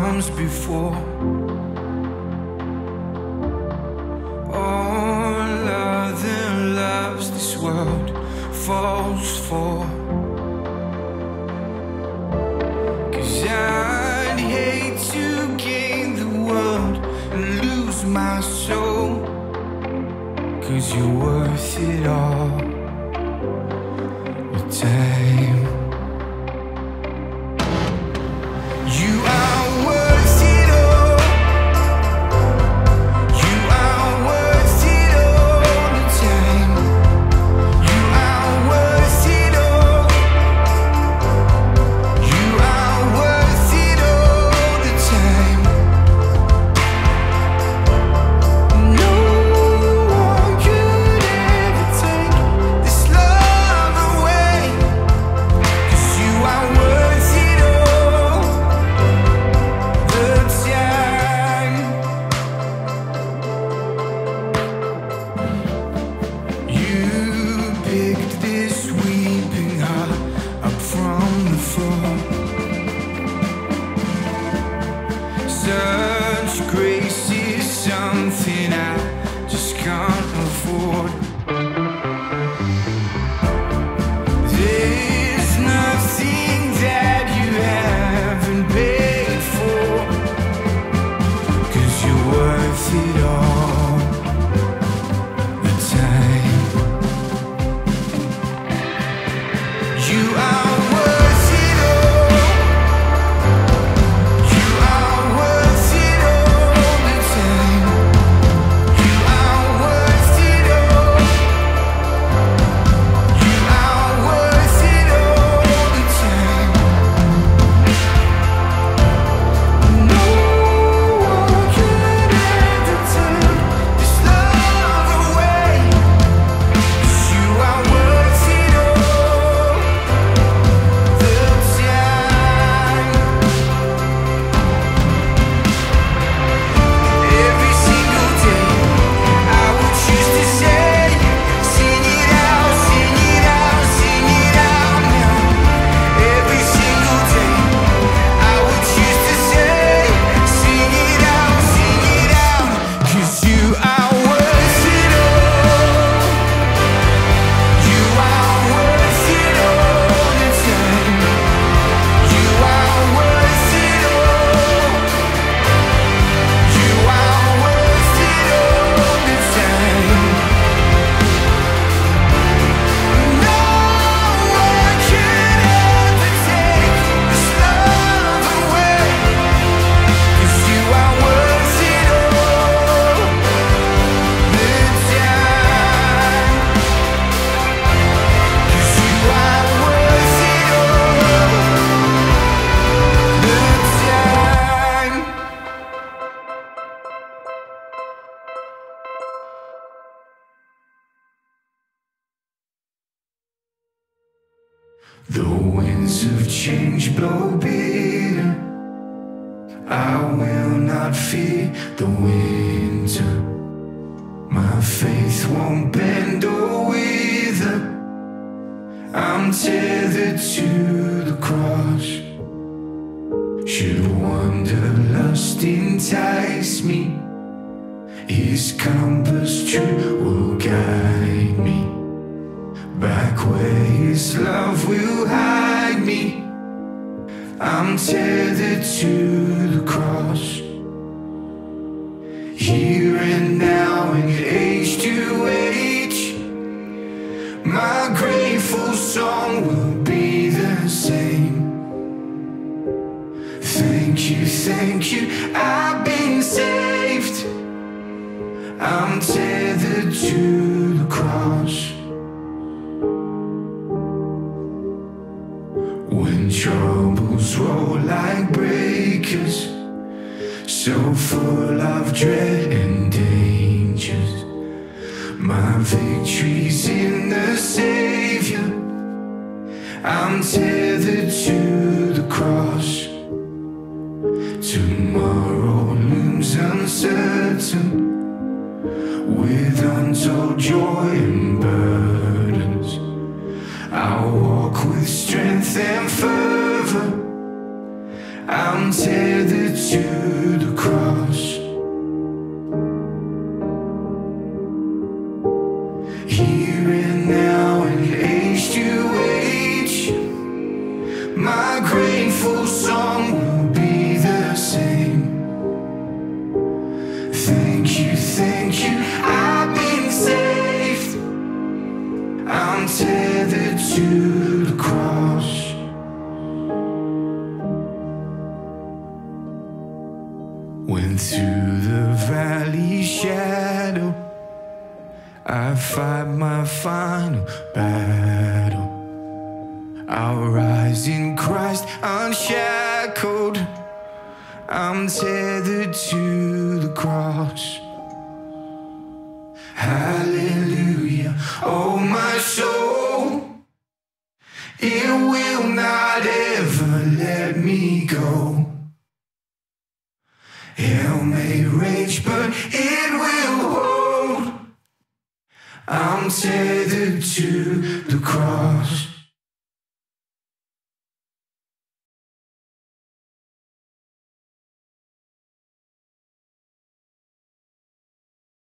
comes before. All other loves this world falls for. Cause I'd hate to gain the world and lose my soul. Cause you're worth it all. The winds of change blow bitter. I will not fear the winter. My faith won't bend or wither. I'm tethered to the cross. Should wanderlust entice me, His compass true will guide me back where His love will hide me. I'm tethered to the cross. Here and now, and at age to age, my grateful song will be the same. Thank you, thank you, I've been saved. I'm tethered to roll like breakers, so full of dread and dangers, my victory's in the Savior. I'm tethered to the cross. Tomorrow looms uncertain with untold joy tethered to the cross. Here and now in age to age, my grateful song will be the same. Thank you, thank you, I've been saved. I'm tethered to Went through the valley shadow. I fight my final battle. I'll rise in Christ unshackled. I'm tethered to the cross. Hallelujah, oh my soul. It will not ever let me go. Rage, but it will hold. I'm tethered to the cross.